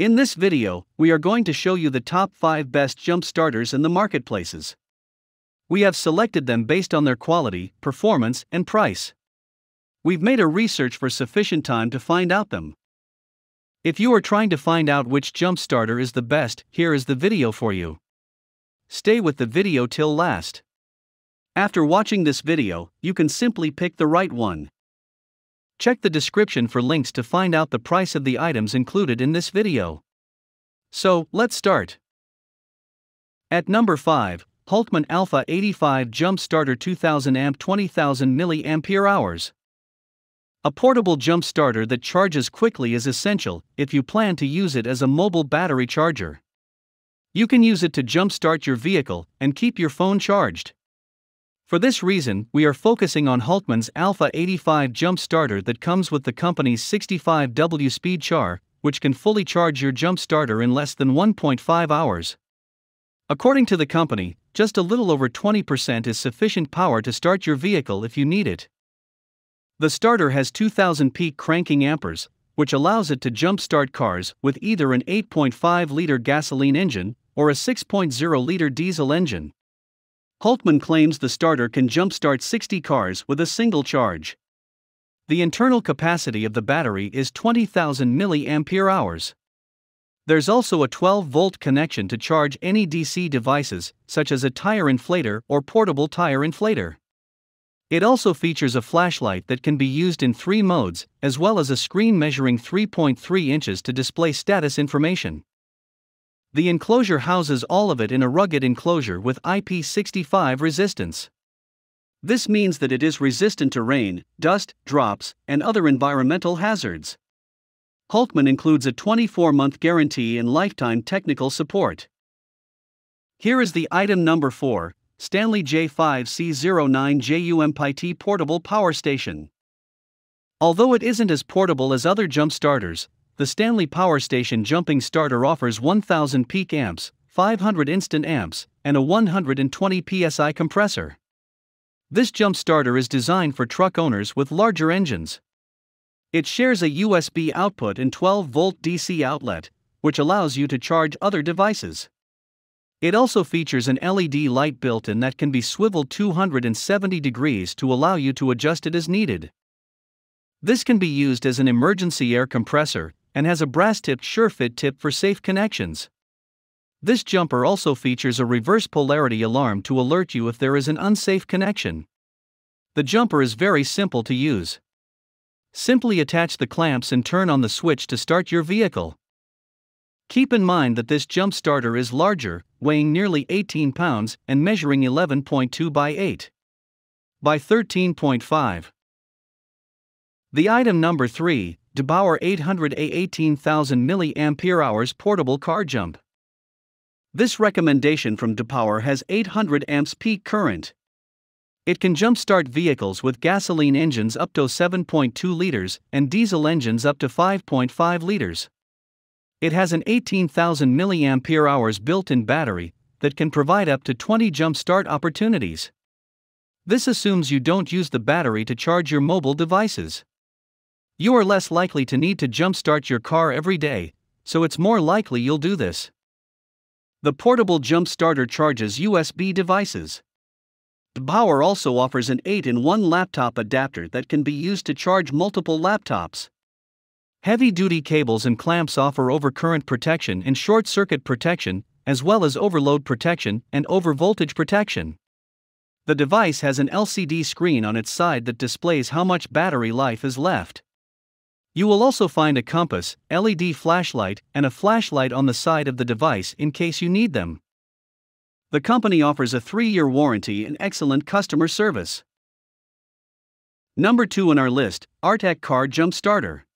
In this video, we are going to show you the top 5 best jump starters in the marketplaces. We have selected them based on their quality, performance, and price. We've made a research for sufficient time to find out them. If you are trying to find out which jump starter is the best, here is the video for you. Stay with the video till last. After watching this video, you can simply pick the right one. Check the description for links to find out the price of the items included in this video. So, let's start. At number 5, Hulkman Alpha 85 Jump Starter 2000 amp 20,000 mAh. A portable jump starter that charges quickly is essential if you plan to use it as a mobile battery charger. You can use it to jumpstart your vehicle and keep your phone charged. For this reason, we are focusing on Hulkman's Alpha 85 jump starter that comes with the company's 65W Speed Char, which can fully charge your jump starter in less than 1.5 hours. According to the company, just a little over 20% is sufficient power to start your vehicle if you need it. The starter has 2000 peak cranking amperes, which allows it to jumpstart cars with either an 8.5 liter gasoline engine or a 6.0 liter diesel engine. Hulkman claims the starter can jumpstart 60 cars with a single charge. The internal capacity of the battery is 20,000 mAh. There's also a 12 volt connection to charge any DC devices, such as a tire inflator or portable tire inflator. It also features a flashlight that can be used in three modes, as well as a screen measuring 3.3 inches to display status information. The enclosure houses all of it in a rugged enclosure with IP65 resistance. This means that it is resistant to rain, dust, drops, and other environmental hazards. Hulkman includes a 24 month guarantee and lifetime technical support. Here is the item number 4 Stanley J5C09 JUMPiT Portable Power Station. Although it isn't as portable as other jump starters, the Stanley Power Station Jumping Starter offers 1000 peak amps, 500 instant amps, and a 120 psi compressor. This jump starter is designed for truck owners with larger engines. It shares a USB output and 12 volt DC outlet, which allows you to charge other devices. It also features an LED light built in that can be swiveled 270 degrees to allow you to adjust it as needed. This can be used as an emergency air compressor and has a brass tipped SureFit tip for safe connections. This jumper also features a reverse polarity alarm to alert you if there is an unsafe connection. The jumper is very simple to use. Simply attach the clamps and turn on the switch to start your vehicle. Keep in mind that this jump starter is larger, weighing nearly 18 pounds and measuring 11.2 by 8 by 13.5. The item number 3, DBPOWER 800A 18,000 mAh portable car jump. This recommendation from DBPOWER has 800 amps peak current. It can jumpstart vehicles with gasoline engines up to 7.2 liters and diesel engines up to 5.5 liters. It has an 18,000 mAh hours built-in battery that can provide up to 20 jumpstart opportunities. This assumes you don't use the battery to charge your mobile devices. You are less likely to need to jumpstart your car every day, so it's more likely you'll do this. The portable jump starter charges USB devices. DBPOWER also offers an 8 in 1 laptop adapter that can be used to charge multiple laptops. Heavy duty cables and clamps offer overcurrent protection and short circuit protection, as well as overload protection and overvoltage protection. The device has an LCD screen on its side that displays how much battery life is left. You will also find a compass, LED flashlight, and a flashlight on the side of the device in case you need them. The company offers a 3 year warranty and excellent customer service. Number 2 on our list Arteck Car Jump Starter.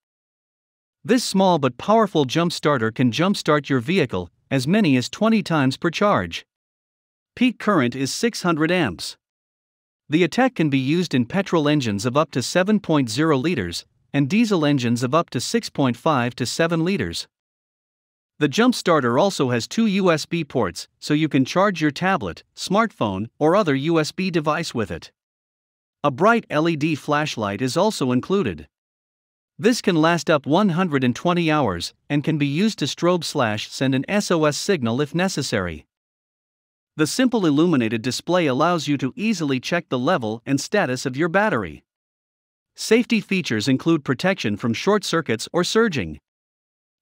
This small but powerful jump starter can jumpstart your vehicle as many as 20 times per charge. Peak current is 600 amps. The Arteck can be used in petrol engines of up to 7.0 liters and diesel engines of up to 6.5 to 7 liters. The jump starter also has two USB ports, so you can charge your tablet, smartphone, or other USB device with it. A bright LED flashlight is also included. This can last up 120 hours and can be used to strobe slash send an SOS signal if necessary. The simple illuminated display allows you to easily check the level and status of your battery. Safety features include protection from short circuits or surging.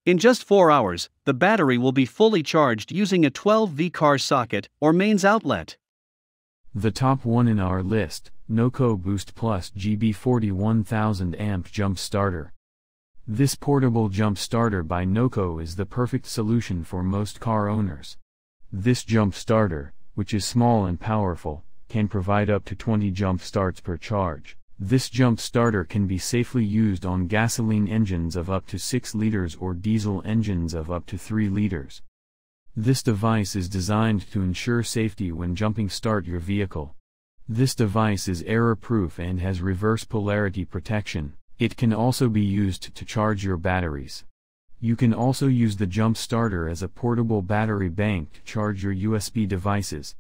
In just 4 hours, the battery will be fully charged using a 12V car socket or mains outlet. The top one in our list, Noco Boost Plus GB40 1000 amp jump starter. This portable jump starter by Noco is the perfect solution for most car owners. This jump starter, which is small and powerful, can provide up to 20 jump starts per charge. This jump starter can be safely used on gasoline engines of up to 6 liters or diesel engines of up to 3 liters. This device is designed to ensure safety when jumping start your vehicle. This device is error-proof and has reverse polarity protection. It can also be used to charge your batteries. You can also use the jump starter as a portable battery bank to charge your USB devices.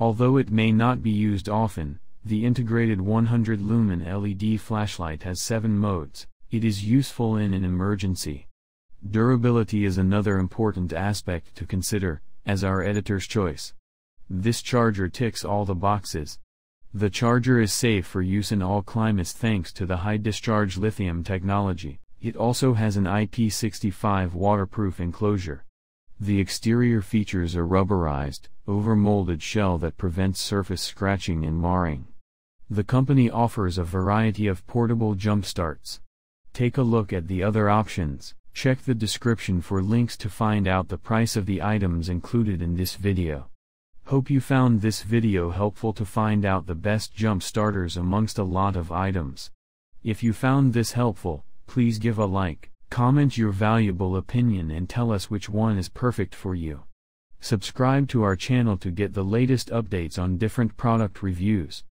Although it may not be used often, the integrated 100 lumen LED flashlight has 7 modes. It is useful in an emergency. Durability is another important aspect to consider, as our editor's choice. This charger ticks all the boxes. The charger is safe for use in all climates thanks to the high discharge lithium technology. It also has an IP65 waterproof enclosure. The exterior features a rubberized, overmolded shell that prevents surface scratching and marring. The company offers a variety of portable jump starts. Take a look at the other options. Check the description for links to find out the price of the items included in this video. Hope you found this video helpful to find out the best jump starters amongst a lot of items. If you found this helpful, please give a like, comment your valuable opinion and tell us which one is perfect for you. Subscribe to our channel to get the latest updates on different product reviews.